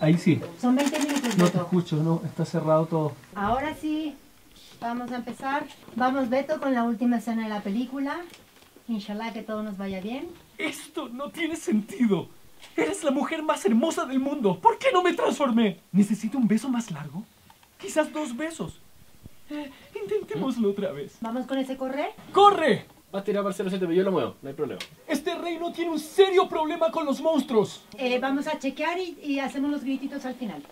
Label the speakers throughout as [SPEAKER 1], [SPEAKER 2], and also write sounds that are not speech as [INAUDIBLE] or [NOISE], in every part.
[SPEAKER 1] Ahí sí.
[SPEAKER 2] Son 20 minutos,
[SPEAKER 1] No te escucho, no, está cerrado todo.
[SPEAKER 2] Ahora sí, vamos a empezar. Vamos, Beto, con la última escena de la película. Inshallah que todo nos vaya bien.
[SPEAKER 1] Esto no tiene sentido. Eres la mujer más hermosa del mundo. ¿Por qué no me transformé? ¿Necesito un beso más largo? Quizás dos besos. Eh, intentémoslo otra vez.
[SPEAKER 2] Vamos con ese correr.
[SPEAKER 1] ¡Corre!
[SPEAKER 3] Vas a tirar Marcelo 7, pero yo lo muevo, no hay problema.
[SPEAKER 1] Este reino tiene un serio problema con los monstruos.
[SPEAKER 2] Eh, vamos a chequear y, y hacemos los grititos al final.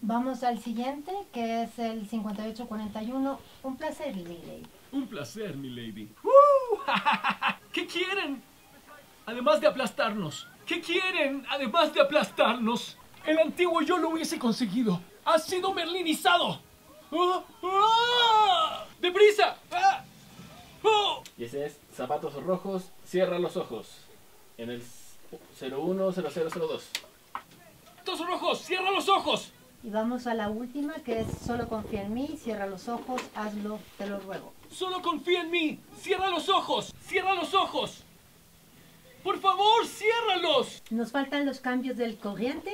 [SPEAKER 2] Vamos al siguiente, que es el 5841. Un placer, Lily.
[SPEAKER 1] Un placer, mi lady. ¡Uh! [LAUGHS] ¿Qué quieren? Además de aplastarnos. ¿Qué quieren? Además de aplastarnos. El antiguo yo lo hubiese conseguido. Ha sido merlinizado. ¡Ah! ¡Ah! ¡Deprisa! ¡Ah! ¡Oh!
[SPEAKER 3] Y ese es zapatos rojos, cierra los ojos. En el 010002.
[SPEAKER 1] ¡Dos rojos! ¡Cierra los ojos!
[SPEAKER 2] Y vamos a la última, que es solo confía en mí, cierra los ojos, hazlo, te lo ruego.
[SPEAKER 1] Solo confía en mí. Cierra los ojos. Cierra los ojos. Por favor, ciérralos.
[SPEAKER 2] Nos faltan los cambios del corriente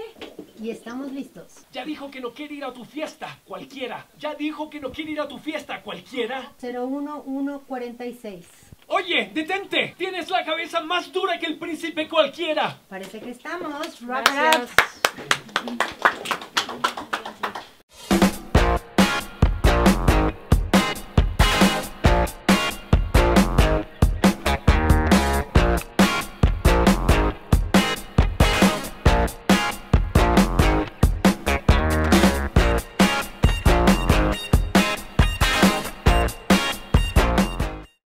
[SPEAKER 2] y estamos listos.
[SPEAKER 1] Ya dijo que no quiere ir a tu fiesta, cualquiera. Ya dijo que no quiere ir a tu fiesta, cualquiera.
[SPEAKER 2] 01146.
[SPEAKER 1] Oye, detente. Tienes la cabeza más dura que el príncipe cualquiera.
[SPEAKER 2] Parece que estamos. Wrap it up.
[SPEAKER 4] Gracias.